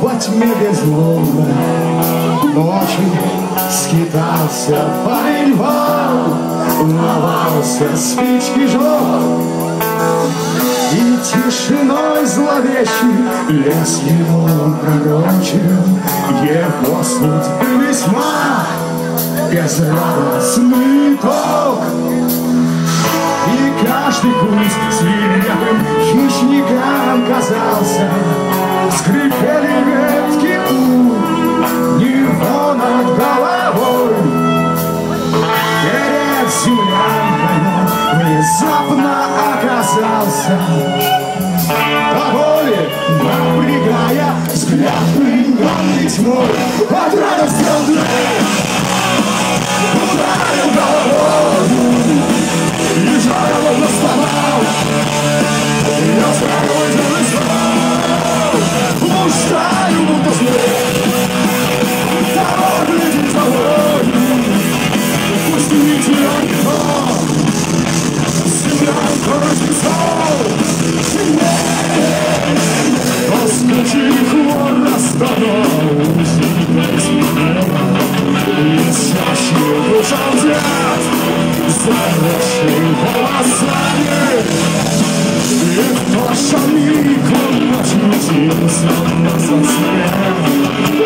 во тьме безлунной Ночи скитался по львам Ломался спички жёг. И тишиной зловещей Лес ему пророчил. Его суть весьма безрадостный итог. И каждый куст свирепым хищником казался Скрипели ветки у него над головой Перед землянкой внезапно оказался. По боли напрягая взгляд плененный тьмой От радости он ударил головой. И жаром стонал tobą Jeśli bez jest strasznie dużo wiatr Zaraz się hałasanie Niech wasza mi konać ludzi Sama zasnie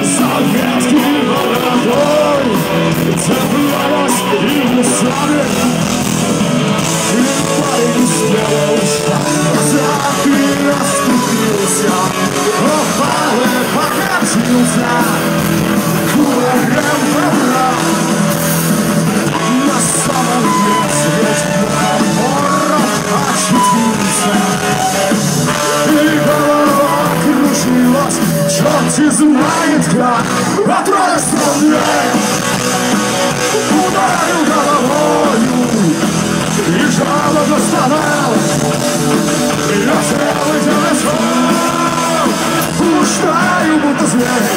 Zawiera Черт как От радости Ударил головою И жалобно стонал. Я целый день лежал Пустаю, будто зверь.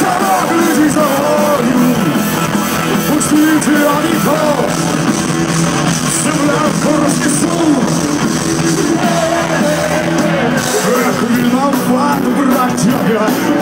Дорога летит за морю Пустите огоньков Землянку 是啊